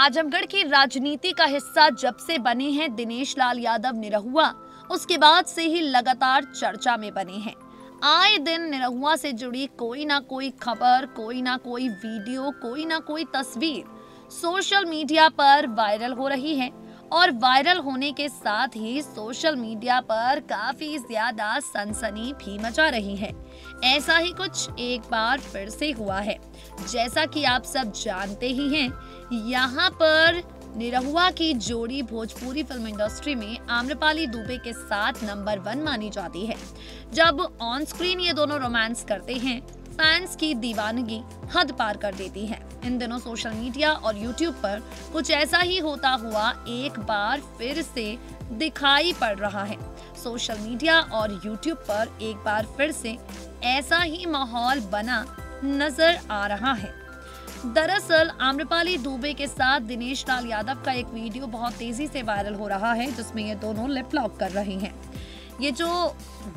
आजमगढ़ की राजनीति का हिस्सा जब से बने हैं, दिनेश लाल यादव निरहुआ। उसके बाद से ही लगातार चर्चा में बने हैं। आए दिन निरहुआ से जुड़ी कोई ना कोई खबर, कोई ना कोई वीडियो, कोई ना कोई तस्वीर सोशल मीडिया पर वायरल हो रही है। और वायरल होने के साथ ही सोशल मीडिया पर काफ़ी ज़्यादा सनसनी भी मचा रही है। ऐसा ही कुछ एक बार फिर से हुआ है। जैसा कि आप सब जानते ही हैं, यहाँ पर निरहुआ की जोड़ी भोजपुरी फ़िल्म इंडस्ट्री में आम्रपाली दुबे के साथ नंबर वन मानी जाती है। जब ऑन स्क्रीन ये दोनों रोमांस करते हैं फैंस की दीवानगी हद पार कर देती है। इन दिनों सोशल मीडिया और यूट्यूब पर कुछ ऐसा ही होता हुआ एक बार फिर से दिखाई पड़ रहा है। सोशल मीडिया और यूट्यूब पर एक बार फिर से ऐसा ही माहौल बना नज़र आ रहा है। दरअसल, आम्रपाली दुबे के साथ दिनेश लाल यादव का एक वीडियो बहुत तेज़ी से वायरल हो रहा है, जिसमें ये दोनों लिप लॉक कर रहे हैं। ये जो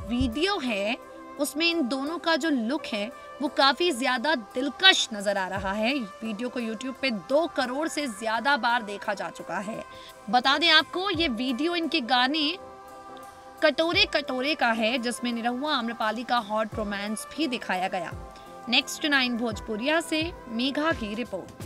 वीडियो है उसमें इन दोनों का जो लुक है, वो काफ़ी ज़्यादा दिलकश नज़र आ रहा है। वीडियो को यूट्यूब पे दो करोड़ से ज़्यादा बार देखा जा चुका है। बता दें आपको, ये वीडियो इनके गाने कटोरे कटोरे का है, जिसमें निरहुआ आम्रपाली का हॉट रोमांस भी दिखाया गया। नेक्स्ट नाइन भोजपुरिया से मेघा की रिपोर्ट।